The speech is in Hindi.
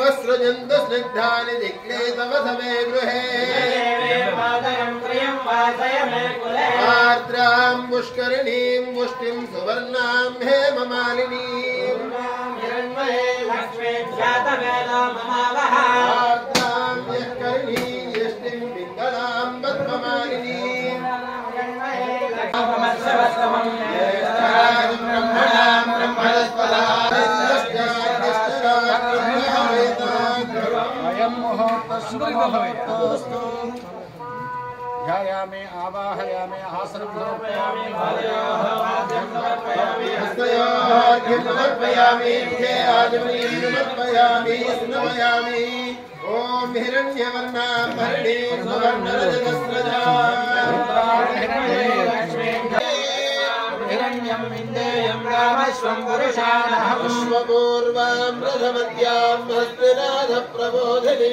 ृजन्तु स्निग्धानिग्रे तव समे गृहे। आर्द्राम् पुष्करिणीम् पुष्टिम् सुवर्णाम् हे मम ध्यायामि आवाहयामि आसनं समर्पयामि हस्तयोर्घ्यमर्पयामि मुखे आजमनीं समर्पयामि स्नपयामि ॐ हिरण्यवर्णां भरणीं हिरण्यं श्वपूर्वां प्रथमत्यां भद्रनाथप्रबोधने